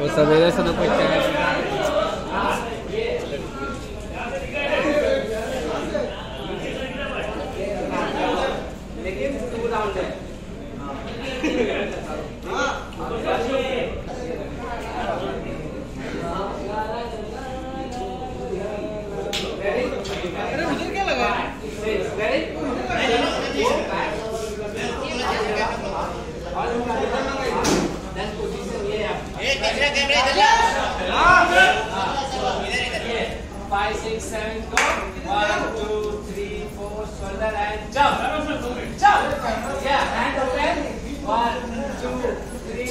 वो सवेरे से ना कोई Five, six, seven, go. One, two, three, four, shoulder and jump. Jump. Yeah, hand open. One, two, three,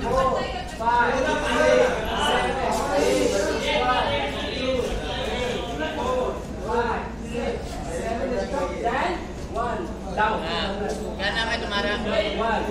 four, five, six, seven,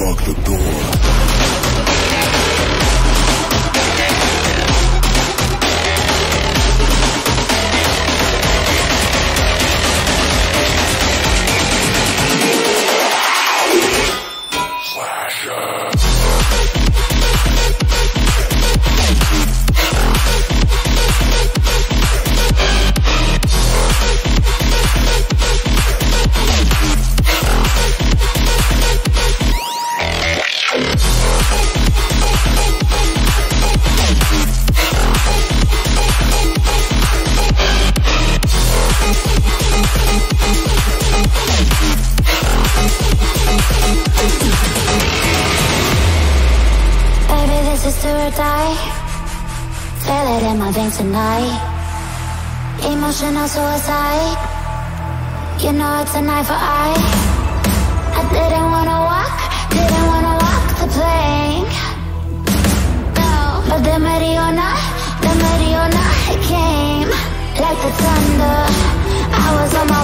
Lock the door. Do or die. Feel it in my veins tonight. Emotional suicide. You know it's an eye for eye. I didn't wanna walk, didn't wanna walk the plank. No, but the Mariona, the Mariona came like the thunder. I was on my